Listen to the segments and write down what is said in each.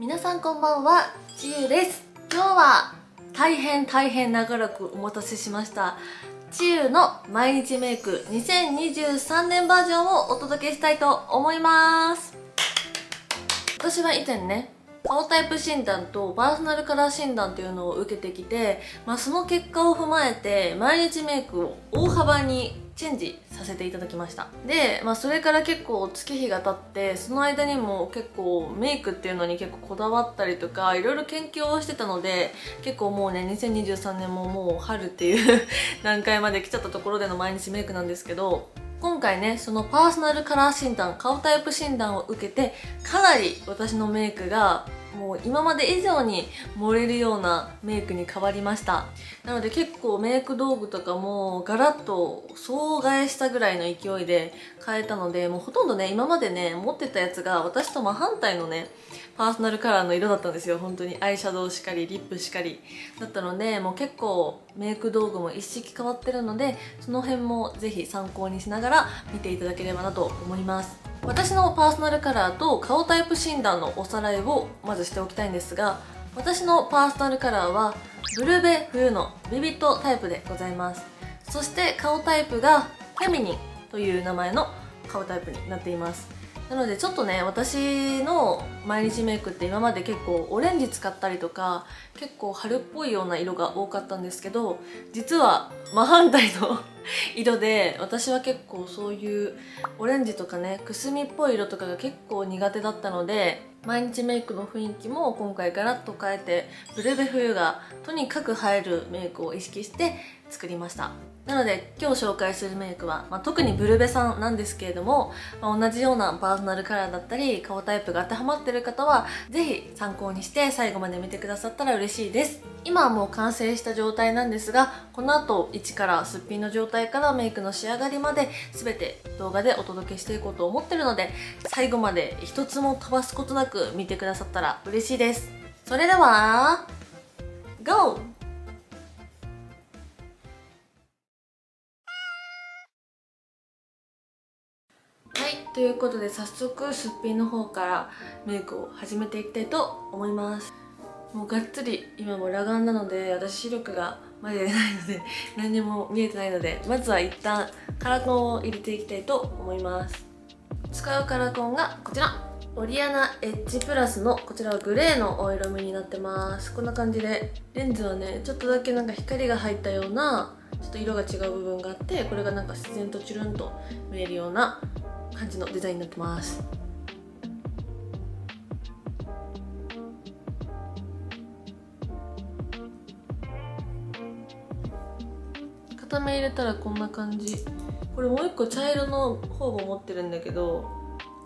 皆さんこんばんはちゆです。今日は大変大変長らくお待たせしました。ちゆの毎日メイク2023年バージョンをお届けしたいと思います。私は以前ね顔タイプ診断とパーソナルカラー診断というのを受けてきて、まあ、その結果を踏まえて毎日メイクを大幅にチェンジさせていただきました。で、まあ、それから結構月日が経ってその間にも結構メイクっていうのに結構こだわったりとかいろいろ研究をしてたので結構もうね2023年ももう春っていう 段階まで来ちゃったところでの毎日メイクなんですけど今回ねそのパーソナルカラー診断顔タイプ診断を受けてかなり私のメイクがもう今まで以上に盛れるようなメイクに変わりました。なので結構メイク道具とかもガラッと総替えしたぐらいの勢いで変えたのでもうほとんどね今までね持ってたやつが私と真反対のねパーソナルカラーの色だったんですよ。本当に。アイシャドウしかりリップしかり。だったのでもう結構メイク道具も一式変わってるのでその辺もぜひ参考にしながら見ていただければなと思います。私のパーソナルカラーと顔タイプ診断のおさらいをまずしておきたいんですが私のパーソナルカラーはブルベ冬のビビットタイプでございます。そして顔タイプがフェミニンという名前の顔タイプになっています。なのでちょっとね私の毎日メイクって今まで結構オレンジ使ったりとか結構春っぽいような色が多かったんですけど実は真反対の色で 私は結構そういうオレンジとかねくすみっぽい色とかが結構苦手だったので毎日メイクの雰囲気も今回ガラッと変えてブルベ冬がとにかく映えるメイクを意識して作りました。なので今日紹介するメイクは、まあ、特にブルベさんなんですけれども、まあ、同じようなパーソナルカラーだったり顔タイプが当てはまってる方は是非参考にして最後まで見てくださったら嬉しいです。今はもう完成した状態なんですがこの後1からすっぴんの状態からメイクの仕上がりまで全て動画でお届けしていこうと思ってるので最後まで一つも飛ばすことなく見てくださったら嬉しいです。それでは GO! ということで早速すっぴんの方からメイクを始めていきたいと思います。もうがっつり今も裸眼なので私視力がまでないので 何にも見えてないのでまずは一旦カラコンを入れていきたいと思います。使うカラコンがこちら。オリアナエッジプラスのこちらはグレーのお色味になってます。こんな感じでレンズはねちょっとだけなんか光が入ったようなちょっと色が違う部分があってこれがなんか自然とチュルンと見えるような感じのデザインになってます。片目入れたらこんな感じ。これもう一個茶色の方も持ってるんだけど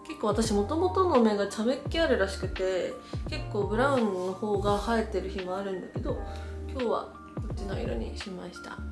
結構私もともとの目が茶目っ気あるらしくて結構ブラウンの方が生えてる日もあるんだけど今日はこっちの色にしました。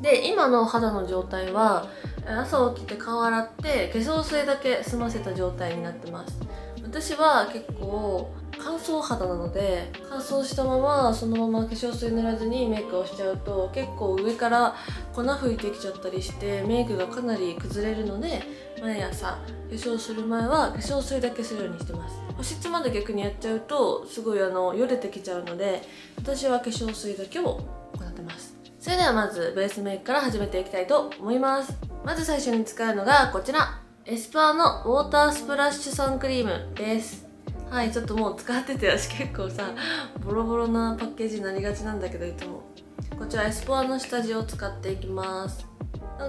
で今の肌の状態は朝起きて顔洗って化粧水だけ済ませた状態になってます。私は結構乾燥肌なので乾燥したままそのまま化粧水塗らずにメイクをしちゃうと結構上から粉吹いてきちゃったりしてメイクがかなり崩れるので毎朝化粧する前は化粧水だけするようにしてます。保湿まで逆にやっちゃうとすごいあのよれてきちゃうので私は化粧水だけを行ってます。それではまずベースメイクから始めていきたいと思います。まず最初に使うのがこちら。エスパーのウォータースプラッシュサンクリームです。はいちょっともう使ってて私 結構さボロボロなパッケージになりがちなんだけどいつも。こちらエスパーの下地を使っていきます。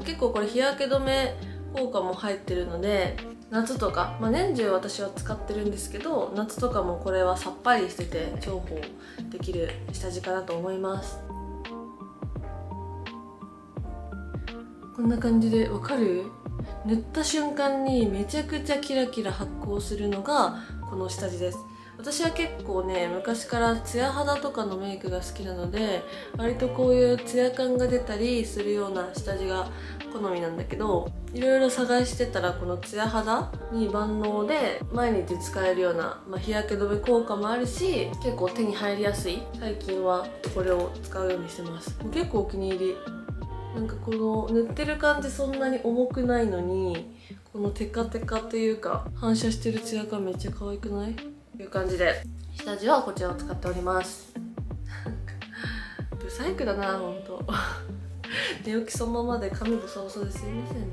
結構これ日焼け止め効果も入ってるので夏とか、まあ、年中私は使ってるんですけど夏とかもこれはさっぱりしてて重宝できる下地かなと思います。こんな感じでわかる？塗った瞬間にめちゃくちゃキラキラ発光するのがこの下地です。私は結構ね昔からツヤ肌とかのメイクが好きなので割とこういうツヤ感が出たりするような下地が好みなんだけどいろいろ探してたらこのツヤ肌に万能で毎日使えるような、まあ、日焼け止め効果もあるし結構手に入りやすい。最近はこれを使うようにしてます。結構お気に入り。なんかこの塗ってる感じそんなに重くないのにこのテカテカっていうか反射してるツヤ感めっちゃ可愛くない？いう感じで。下地はこちらを使っております。ブサイクだなほんと。寝起きそのままで髪ボサボサですいません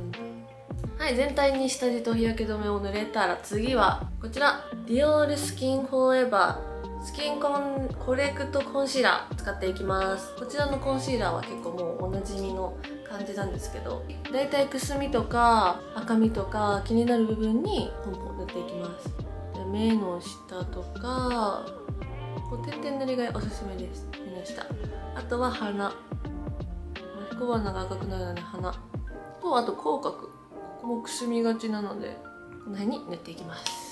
はい全体に下地と日焼け止めを塗れたら次はこちら。ディオールスキンフォーエバースキンコンコレクトコンシーラー使っていきます。こちらのコンシーラーは結構もうおなじみの感じなんですけどだいたいくすみとか赤みとか気になる部分にポンポン塗っていきます。目の下とかこう点々塗りがおすすめです。目の下。あとは鼻。小鼻が赤くなるので鼻。とあと口角。ここもくすみがちなのでこの辺に塗っていきます。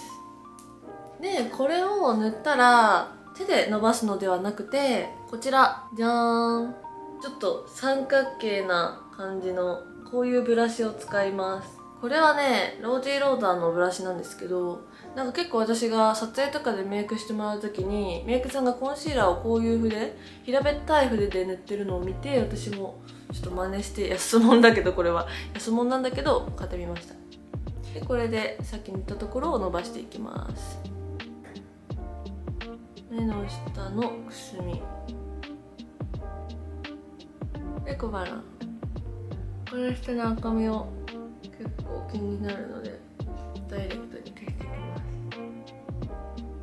でこれを塗ったら手で伸ばすのではなくてこちらじゃーんちょっと三角形な感じのこういうブラシを使います。これはねロージーローダーのブラシなんですけどなんか結構私が撮影とかでメイクしてもらう時にメイクさんがコンシーラーをこういう筆平べったい筆で塗ってるのを見て私もちょっと真似して安物だけどこれは。安物なんだけど買ってみました。でこれでさっき塗ったところを伸ばしていきます。目の下のくすみ。で小鼻この下の赤みを結構気になるのでダイレクトに消していきま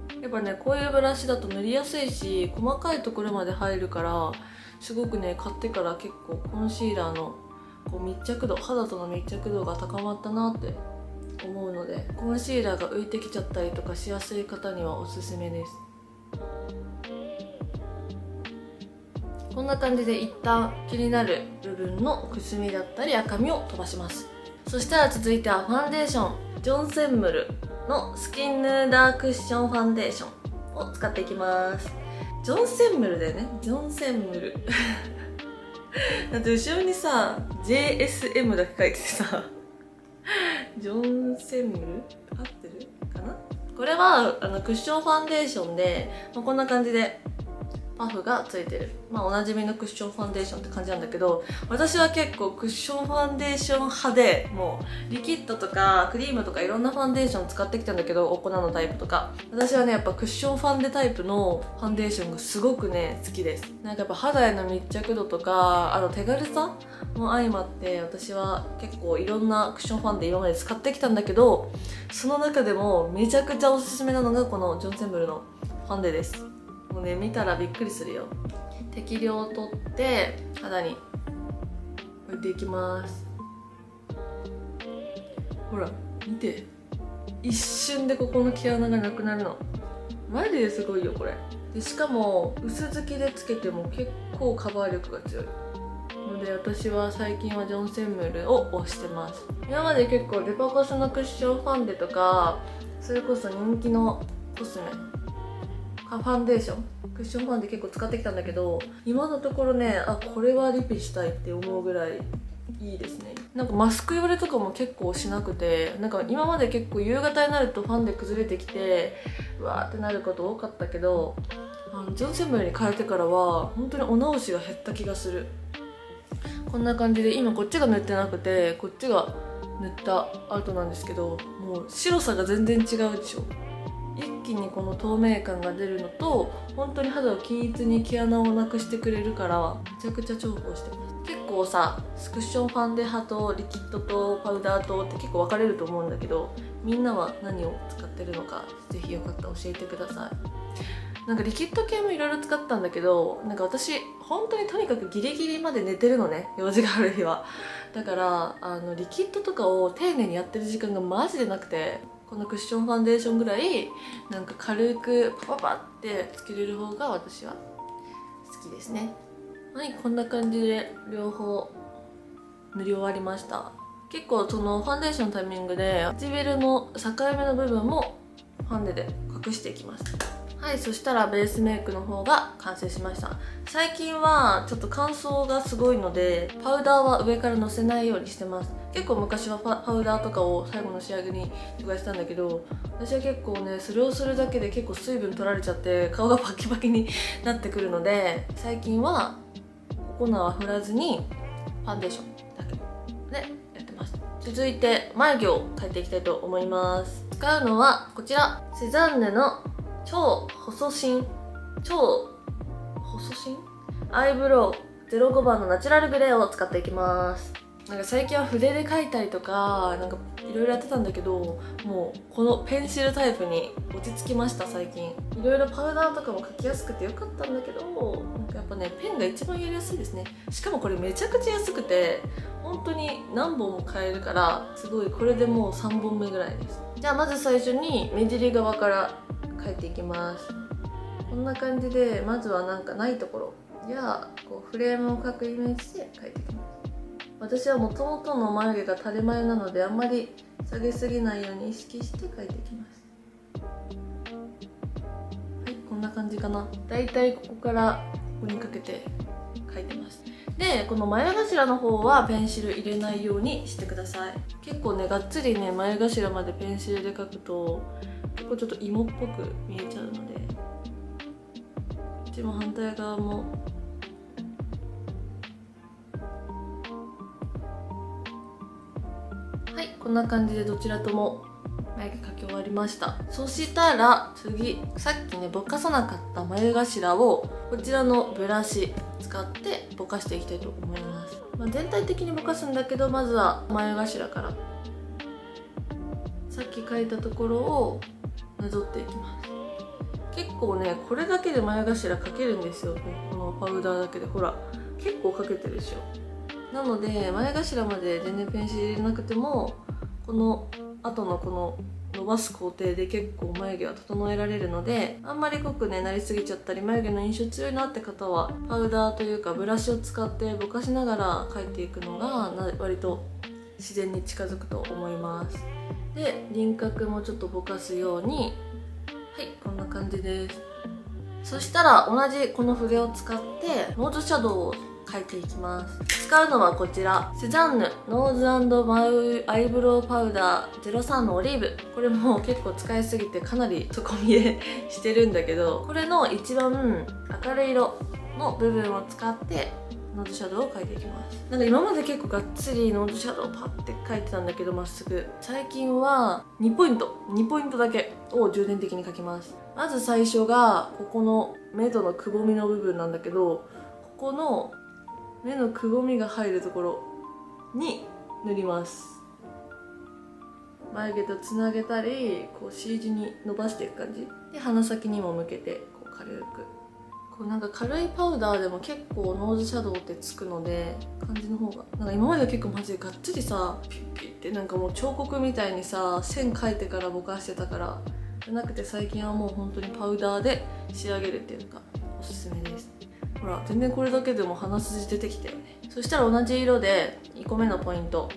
す。やっぱねこういうブラシだと塗りやすいし細かいところまで入るからすごくね買ってから結構コンシーラーのこう密着度肌との密着度が高まったなって思うのでコンシーラーが浮いてきちゃったりとかしやすい方にはおすすめです。こんな感じで一旦気になる部分のくすみだったり赤みを飛ばします。そしたら続いてはファンデーション。ジョンセンムルのスキンヌーダークッションファンデーションを使っていきます。ジョンセンムルだよね？ジョンセンムル。だって後ろにさ JSM だけ書いててさ。ジョンセンムル？合ってる？かな？これはあのクッションファンデーションで、まあ、こんな感じでパフがついてる。まあおなじみのクッションファンデーションって感じなんだけど私は結構クッションファンデーション派でもうリキッドとかクリームとかいろんなファンデーション使ってきたんだけどお粉のタイプとか。私はねやっぱクッションファンデタイプのファンデーションがすごくね好きです。なんかやっぱ肌への密着度とかあの手軽さも相まって私は結構いろんなクッションファンデ今まで使ってきたんだけどその中でもめちゃくちゃおすすめなのがこのジョンセンブルのファンデです。もうね見たらびっくりするよ。適量をとって肌に置いていきます。ほら見て。一瞬でここの毛穴がなくなるの。マジですごいよこれ。でしかも薄付きでつけても結構カバー力が強い。ので私は最近はジョン・センムルを推してます。今まで結構デパコスのクッションファンデとかそれこそ人気のコスメあファンデーション。クッションファンデ結構使ってきたんだけど今のところねあこれはリピしたいって思うぐらいいいですね。なんかマスク汚れとかも結構しなくてなんか今まで結構夕方になるとファンデ崩れてきてうわーってなること多かったけどあのジョン・センムに変えてからは本当にお直しが減った気がする。こんな感じで今こっちが塗ってなくてこっちが塗ったアウトなんですけどもう白さが全然違うでしょ。一気にこの透明感が出るのと本当に肌を均一に毛穴をなくしてくれるからめちゃくちゃ重宝してます。結構さスクッションファンデ派とリキッドとパウダーとって結構分かれると思うんだけどみんなは何を使ってるのか是非よかったら教えてください。なんかリキッド系もいろいろ使ったんだけどなんか私本当にとにかくギリギリまで寝てるのね用事がある日は。だからあのリキッドとかを丁寧にやってる時間がマジでなくてこのクッションファンデーションぐらいなんか軽くパパパってつけれる方が私は好きですね。はいこんな感じで両方塗り終わりました。結構そのファンデーションのタイミングで唇の境目の部分もファンデで隠していきます。はいそしたらベースメイクの方が完成しました。最近はちょっと乾燥がすごいのでパウダーは上からのせないようにしてます。結構昔はパウダーとかを最後の仕上げにとかしたんだけど私は結構ねそれをするだけで結構水分取られちゃって顔がパキパキになってくるので最近はココナは振らずにファンデーションだけでやってます。続いて眉毛を描いていきたいと思います。使うのはこちら。セザンヌの超細身？超細身？アイブロウ05番のナチュラルグレーを使っていきます。なんか最近は筆で描いたりとかなんかいろいろやってたんだけどもうこのペンシルタイプに落ち着きました最近。いろいろパウダーとかも描きやすくてよかったんだけどなんかやっぱねペンが一番やりやすいですね。しかもこれめちゃくちゃ安くて本当に何本も買えるからすごいこれでもう3本目ぐらいです。じゃあまず最初に目尻側から描いていきます。こんな感じでまずはなんかないところ。やこうフレームを描くイメージで描いていきます。私はもともとの眉毛が垂れ眉なのであんまり下げすぎないように意識して描いていきます。はいこんな感じかな。だいたいここからここにかけて描いてます。でこの眉頭の方はペンシル入れないようにしてください。結構ねがっつりね眉頭までペンシルで描くと構ちょっと芋っぽく見えちゃうのでこっちも反対側もはいこんな感じでどちらとも眉毛描き終わりました。そしたら次さっきねぼかさなかった眉頭をこちらのブラシ使ってぼかしていきたいと思います、まあ、全体的にぼかすんだけどまずは眉頭から。さっき描いたところをなぞっていきます。結構ねこれだけで眉頭描けるんですよね。このパウダーだけで。ほら結構描けてるでしょ。なので前頭まで全然ペンシル入れなくてもこの後のこの伸ばす工程で結構眉毛は整えられるのであんまり濃くねなりすぎちゃったり眉毛の印象強いなって方はパウダーというかブラシを使ってぼかしながら描いていくのが割と自然に近づくと思います。で輪郭もちょっとぼかすように。はいこんな感じです。そしたら同じこの筆を使ってノーズシャドウを描いていきます。使うのはこちら。セザンヌノーズマイアイブロウパウダー03のオリーブ。これも結構使いすぎてかなり底見えしてるんだけど。これの一番明るい色の部分を使ってノーズシャドウを描いていきます。なんか今まで結構がっつりノーズシャドウをパッて描いてたんだけどまっすぐ。最近は2ポイント。2ポイントだけを重点的に描きます。まず最初がここの目とのくぼみの部分なんだけどここの目のくぼみが入るところに塗ります。眉毛とつなげたりこう C 字に伸ばしていく感じ。で鼻先にも向けてこう軽くこうなんか軽いパウダーでも結構ノーズシャドウってつくので感じの方が。なんか今までは結構マジでがっつりさピッピッってなんかもう彫刻みたいにさ線描いてからぼかしてたからじゃなくて最近はもう本当にパウダーで仕上げるっていうのがおすすめです。ほら全然これだけでも鼻筋出てきたよね。そしたら同じ色で2個目のポイント。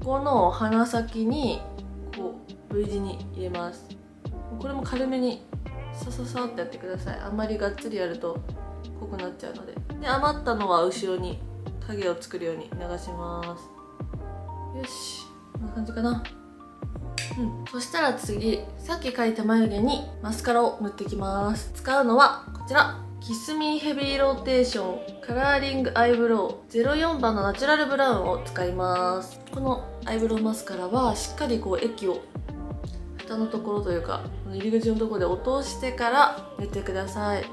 ここの鼻先にこう V 字に入れます。これも軽めにさささってやってください。あんまりがっつりやると濃くなっちゃうので。で余ったのは後ろに影を作るように流します。よしこんな感じかな。うん。そしたら次さっき描いた眉毛にマスカラを塗ってきます。使うのはこちら。キスミーヘビーローテーションカラーリングアイブロウ。04番のナチュラルブラウンを使います。このアイブロウマスカラはしっかりこう液を蓋のところというか入り口のところで落としてから塗ってください。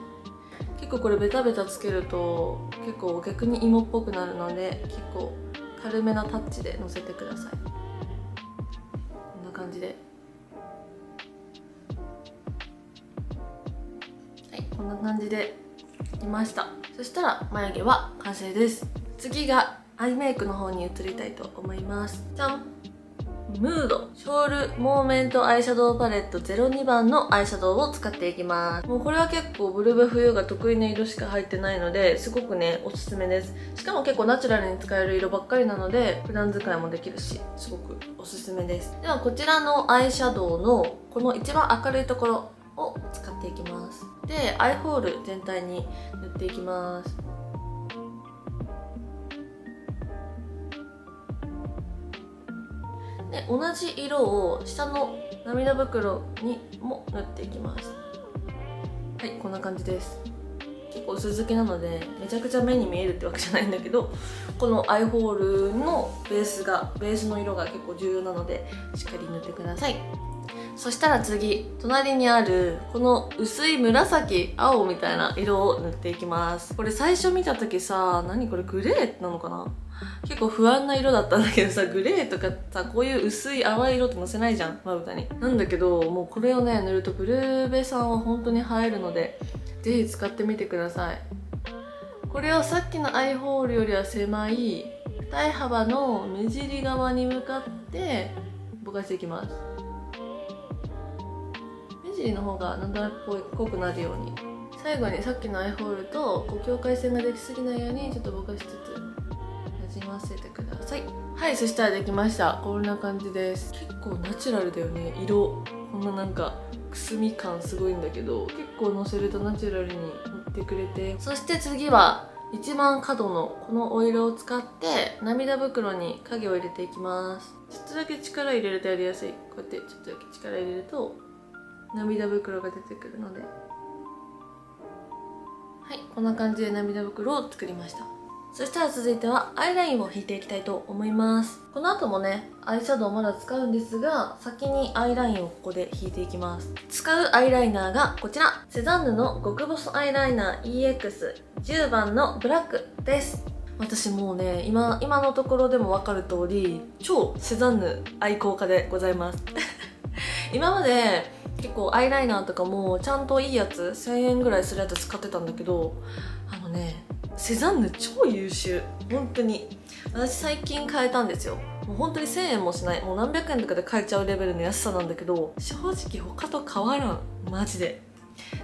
結構これベタベタつけると結構逆に芋っぽくなるので結構軽めなタッチでのせてください。こんな感じで。はいこんな感じでいました。そしたら眉毛は完成です。次がアイメイクの方に移りたいと思います。じゃん。ムードショールモーメントアイシャドウパレット02番のアイシャドウを使っていきます。もうこれは結構ブルベ冬が得意な色しか入ってないのですごくねおすすめです。しかも結構ナチュラルに使える色ばっかりなので普段使いもできるしすごくおすすめです。ではこちらのアイシャドウのこの一番明るいところを使っていきます。でアイホール全体に塗っていきます。で同じ色を下の涙袋にも塗っていきます。はいこんな感じです。結構薄付きなのでめちゃくちゃ目に見えるってわけじゃないんだけどこのアイホールのベースがベースの色が結構重要なのでしっかり塗ってください。そしたら次隣にあるこの薄い紫青みたいな色を塗っていきます。これ最初見た時さ何これグレーなのかな？結構不安な色だったんだけどさグレーとかさこういう薄い淡い色ってのせないじゃんまぶたに。なんだけどもうこれをね塗るとブルーベさんは本当に映えるのでぜひ使ってみてください。これをさっきのアイホールよりは狭い二重幅の目尻側に向かってぼかしていきます。目尻の方がなんとなくっぽくなるように。最後にさっきのアイホールとこう境界線ができすぎないようにちょっとぼかしつつ。じませてください。はいそしたらできました。こんな感じです。結構ナチュラルだよね。色。こんななんかくすみ感すごいんだけど。結構のせるとナチュラルに塗ってくれて。そして次は一番角のこのお色を使って涙袋に影を入れていきます。ちょっとだけ力入れるとやりやすい。こうやってちょっとだけ力入れると涙袋が出てくるので。はいこんな感じで涙袋を作りました。そしたら続いてはアイラインを引いていきたいと思います。この後もねアイシャドウまだ使うんですが先にアイラインをここで引いていきます。使うアイライナーがこちら。セザンヌの極細アイライナー EX10 番のブラックです。私もうね今今のところでも分かる通り超セザンヌ愛好家でございます。今まで結構アイライナーとかもちゃんといいやつ1000円ぐらいするやつ使ってたんだけどあのねセザンヌ超優秀。本当に。私最近変えたんですよ。もう本当に1000円もしない。もう何百円とかで買えちゃうレベルの安さなんだけど正直他と変わらん。マジで。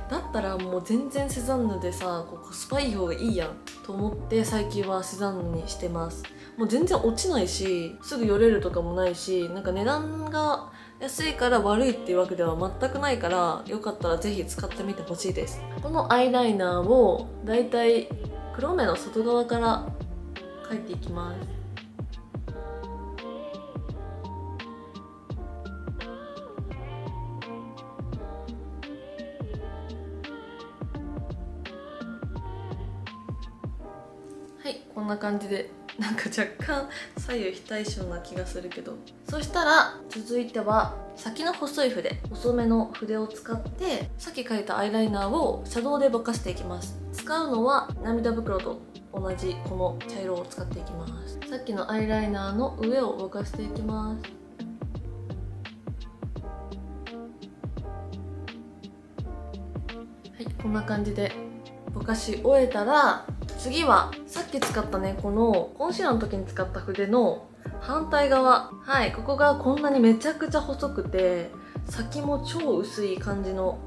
だったらもう全然セザンヌでさこうコスパいい方がいいやんと思って最近はセザンヌにしてます。もう全然落ちないしすぐよれるとかもないしなんか値段が安いから悪いっていうわけでは全くないからよかったらぜひ使ってみてほしいです。このアイライナーをだいたい黒目の外側から描いていきます。はいこんな感じでなんか若干左右非対称な気がするけど。そしたら続いては先の細い筆細めの筆を使ってさっき描いたアイライナーをシャドウでぼかしていきます。使うのは涙袋と同じこの茶色を使っていきます。さっきのアイライナーの上をぼかしていきます。はいこんな感じでぼかし終えたら次はさっき使ったねこのコンシーラーの時に使った筆の反対側。はいここがこんなにめちゃくちゃ細くて先も超薄い感じの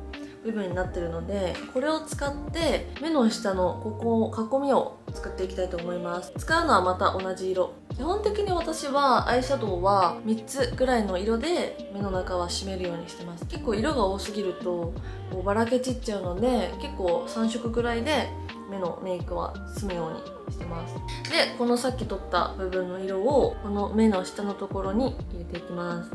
部分になってるのでこれを使って目の下のここ囲みを作っていきたいと思います。使うのはまた同じ色。基本的に私はアイシャドウは3つぐらいの色で目の中は締めるようにしてます。結構色が多すぎるともうばらけ散っちゃうので結構3色ぐらいで目のメイクは済むようにしてます。でこのさっき取った部分の色をこの目の下のところに入れていきます。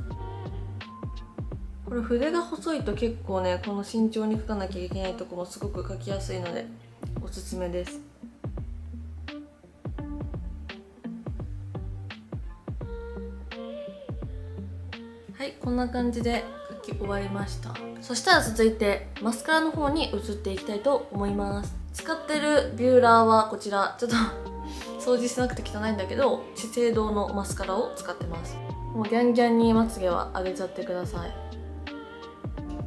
これ筆が細いと結構ねこの慎重に描かなきゃいけないとこもすごく描きやすいのでおすすめです。はいこんな感じで描き終わりました。そしたら続いてマスカラの方に移っていきたいと思います。使ってるビューラーはこちら。ちょっと 掃除しなくて汚いんだけど資生堂のマスカラを使ってます。もうギャンギャンにまつげは上げちゃってください。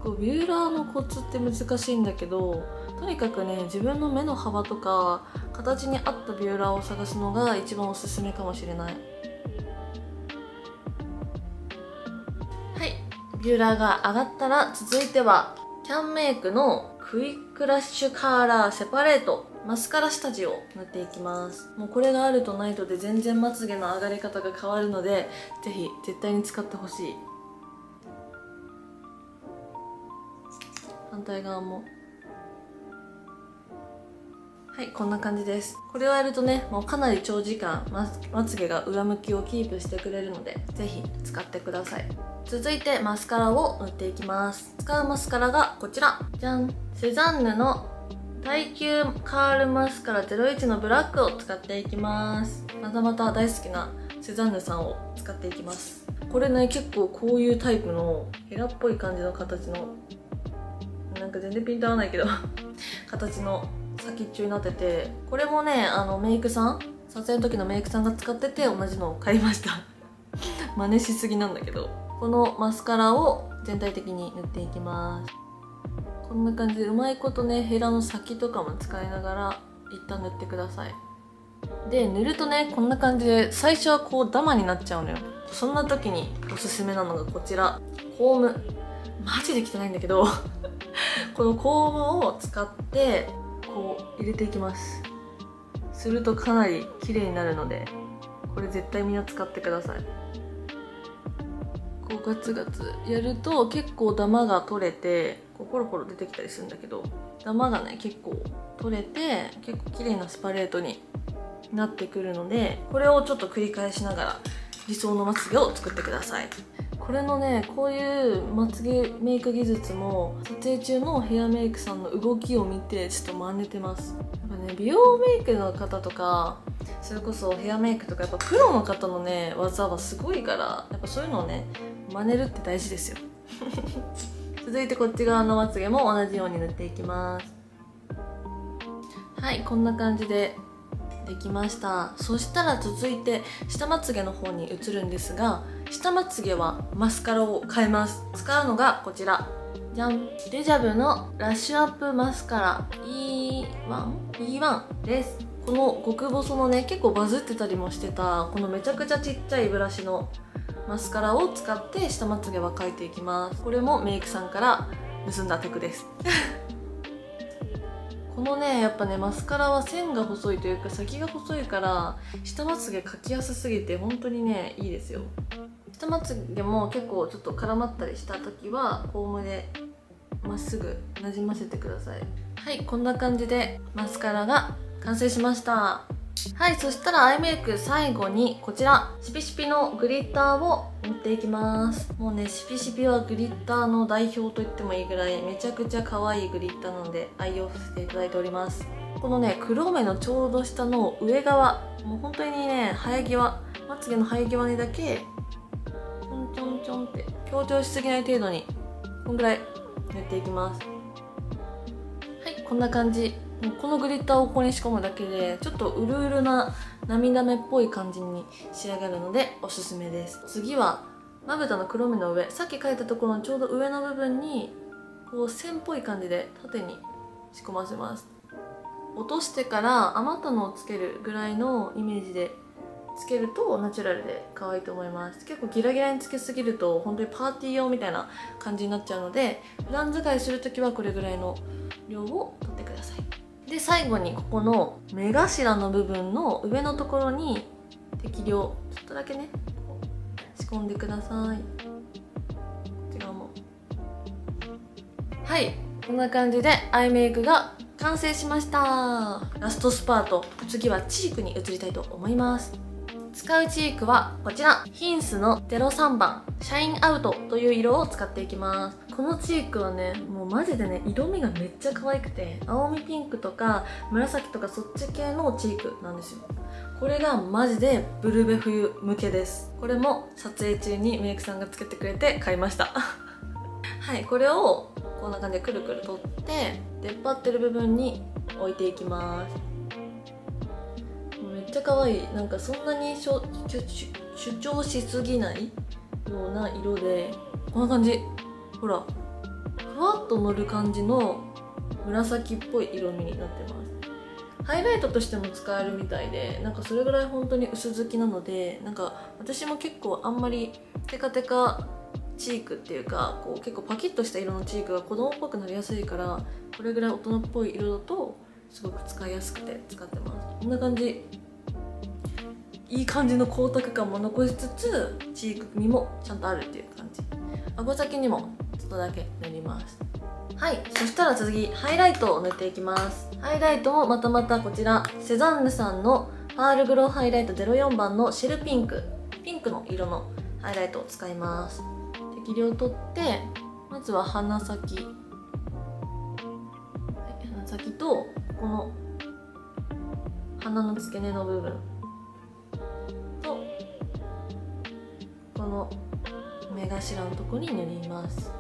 構ビューラーのコツって難しいんだけどとにかくね自分の目の幅とか形に合ったビューラーを探すのが一番おすすめかもしれない。はい。ビューラーが上がったら続いてはキャンメイクのクイックラッシュカーラーセパレートマスカラ下地を塗っていきます。もうこれがあるとないとで全然まつげの上がり方が変わるのでぜひ絶対に使ってほしい。反対側も。はいこんな感じです。これをやるとねもうかなり長時間まつげが上向きをキープしてくれるのでぜひ使ってください。続いてマスカラを塗っていきます。使うマスカラがこちら。じゃん。セザンヌの耐久カールマスカラ01のブラックを使っていきます。またまた大好きなセザンヌさんを使っていきます。これね結構こういうタイプのヘラっぽい感じの形のか全然ピンと合わないけど 形の先っちょになっててこれもねあのメイクさん撮影の時のメイクさんが使ってて同じのを買いました。真似しすぎなんだけどこのマスカラを全体的に塗っていきます。こんな感じでうまいことねヘラの先とかも使いながら一旦塗ってください。で塗るとねこんな感じで最初はこうダマになっちゃうのよ。そんな時におすすめなのがこちら。コーム。マジで汚いんだけど。このコームを使ってこう入れていきます。するとかなり綺麗になるのでこれ絶対みんな使ってください。こうガツガツやると結構ダマが取れてこうポロポロ出てきたりするんだけどダマがね結構取れて結構綺麗なスパレートになってくるのでこれをちょっと繰り返しながら理想のまつげを作ってください。これのねこういうまつげメイク技術も撮影中のヘアメイクさんの動きを見てちょっと真似てます。やっぱね美容メイクの方とかそれこそヘアメイクとかやっぱプロの方のね技はすごいからやっぱそういうのをね真似るって大事ですよ。続いてこっち側のまつげも同じように塗っていきます。はいこんな感じでできました。そしたら続いて下まつげの方に移るんですが下まつげはマスカラを変えます。使うのがこちら。じゃん。デジャブのラッシュアップマスカラ。E1?E1 です。この極細のね結構バズってたりもしてた。このめちゃくちゃちっちゃいブラシのマスカラを使って下まつげは描いていきます。これもメイクさんから盗んだテクです。このねやっぱねマスカラは線が細いというか先が細いから下まつげ描きやすすぎて本当にねいいですよ。下まつげも結構ちょっと絡まったりした時はコームでまっすぐなじませてください。はいこんな感じでマスカラが完成しました。はいそしたらアイメイク最後にこちらシピシピのグリッターを塗っていきます。もうねシピシピはグリッターの代表と言ってもいいぐらいめちゃくちゃ可愛いグリッターなので愛用させていただいております。このね黒目のちょうど下の上側もう本当にね生え際まつげの生え際にだけょんちょんちょんって。強調しすぎない程度にこんぐらい塗っていきます。はい。こんな感じ。このグリッターをここに仕込むだけでちょっとうるうるな涙目っぽい感じに仕上がるのでおすすめです。次はまぶたの黒目の上。さっき描いたところのちょうど上の部分にこう線っぽい感じで縦に仕込ませます。落としてから余ったのをつけるぐらいのイメージでつけるとナチュラルで可愛いと思います。結構ギラギラにつけすぎると本当にパーティー用みたいな感じになっちゃうので普段使いする時はこれぐらいの量を取ってください。で最後にここの目頭の部分の上のところに適量ちょっとだけね仕込んでください。こっち側も。はいこんな感じでアイメイクが完成しました。ラストスパート。次はチークに移りたいと思います。使うチークはこちら。ヒンスの03番シャインアウトという色を使っていきます。このチークはねもうマジでね色味がめっちゃ可愛くて青みピンクとか紫とかそっち系のチークなんですよ。これがマジでブルベ冬向けです。これも撮影中にメイクさんがつけてくれて買いました。はいこれをこんな感じでくるくる取って出っ張ってる部分に置いていきます。ちゃ可愛い。なんかそんなに主張しすぎないような色でこんな感じ。ほらふわっと乗る感じの紫っぽい色味になってます。ハイライトとしても使えるみたいでなんかそれぐらい本当に薄付きなのでなんか私も結構あんまりテカテカチークっていうかこう結構パキッとした色のチークが子供っぽくなりやすいからこれぐらい大人っぽい色だとすごく使いやすくて使ってます。こんな感じいい感じの光沢感も残しつつチークにもちゃんとあるっていう感じ。顎先にもちょっとだけ塗ります。はい。そしたら次ハイライトを塗っていきます。ハイライトもまたまたこちらセザンヌさんのパールグローハイライト04番のシェルピンクピンクの色のハイライトを使います。適量取ってまずは鼻先、はい、鼻先とこの鼻の付け根の部分とこの頭のとこに塗ります。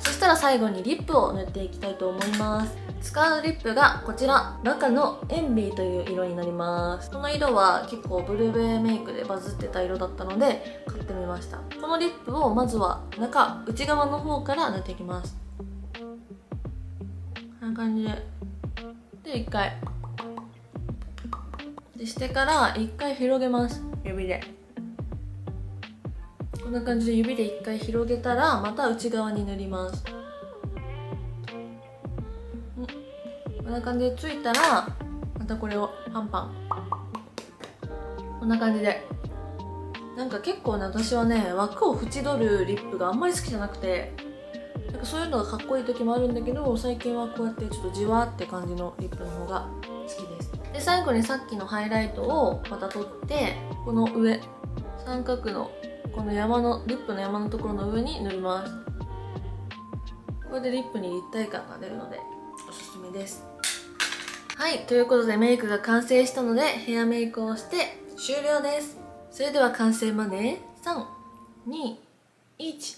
そしたら最後にリップを塗っていきたいと思います。使うリップがこちら中のエンビーという色になります。この色は結構ブルーベメイクでバズってた色だったので買ってみました。このリップをまずは中内側の方から塗っていきます。こんな感じで。で1回。でしてから1回広げます。指で。こんな感じで指で1回広げたらまた内側に塗ります。こんな感じでついたらまたこれをパンパン。こんな感じで。なんか結構ね私はね枠を縁取るリップがあんまり好きじゃなくてなんかそういうのがかっこいい時もあるんだけど最近はこうやってちょっとじわって感じのリップの方が好きです。で最後にさっきのハイライトをまた取ってこの上三角のこの山のリップの山のところの上に塗ります。これでリップに立体感が出るのでおすすめです。はいということでメイクが完成したのでヘアメイクをして終了です。それでは完成まで。321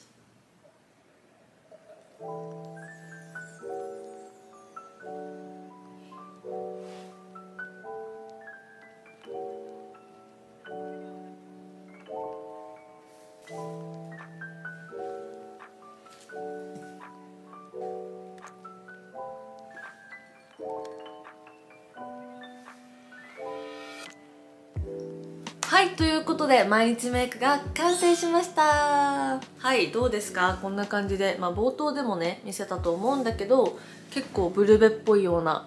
ことで毎日メイクが完成しました。はいどうですか？こんな感じで。まあ冒頭でもね見せたと思うんだけど結構ブルベっぽいような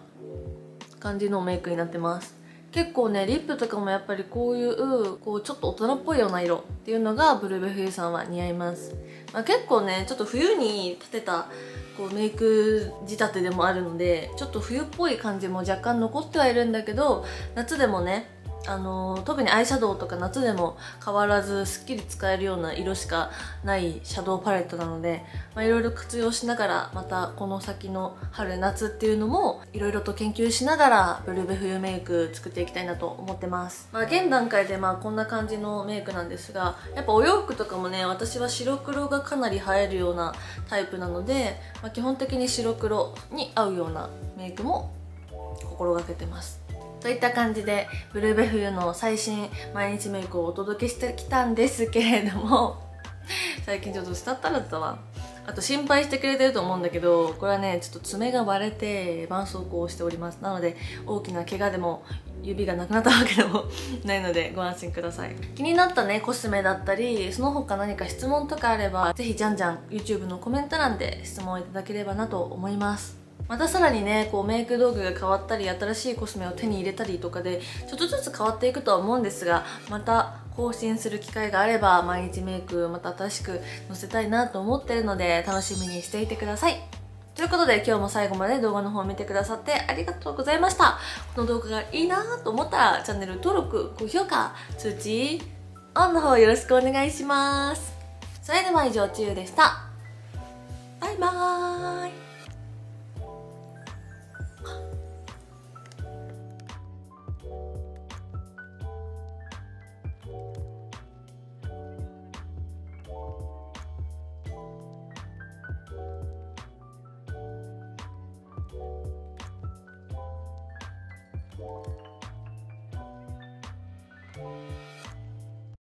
感じのメイクになってます。結構ねリップとかもやっぱりこういうこうちょっと大人っぽいような色っていうのがブルベ冬さんは似合います、まあ、結構ねちょっと冬に立てたこうメイク仕立てでもあるのでちょっと冬っぽい感じも若干残ってはいるんだけど夏でもねあの、特にアイシャドウとか夏でも変わらずすっきり使えるような色しかないシャドウパレットなのでいろいろ活用しながらまたこの先の春夏っていうのもいろいろと研究しながらブルベ冬メイク作っていきたいなと思ってます、まあ、現段階でまあこんな感じのメイクなんですがやっぱお洋服とかもね私は白黒がかなり映えるようなタイプなので、まあ、基本的に白黒に合うようなメイクも心がけてます。といった感じでブルーベ冬の最新毎日メイクをお届けしてきたんですけれども 最近ちょっとしたったらったわあと心配してくれてると思うんだけどこれはねちょっと爪が割れて絆創膏をしております。なので大きな怪我でも指がなくなったわけでも ないのでご安心ください。気になったねコスメだったりその他何か質問とかあればぜひじゃんじゃん YouTube のコメント欄で質問いただければなと思います。またさらにねこうメイク道具が変わったり新しいコスメを手に入れたりとかでちょっとずつ変わっていくとは思うんですがまた更新する機会があれば毎日メイクまた新しく載せたいなと思ってるので楽しみにしていてください。ということで今日も最後まで動画の方を見てくださってありがとうございました。この動画がいいなと思ったらチャンネル登録高評価通知オンの方よろしくお願いします。それでは以上ちゆでした。バイバーイ。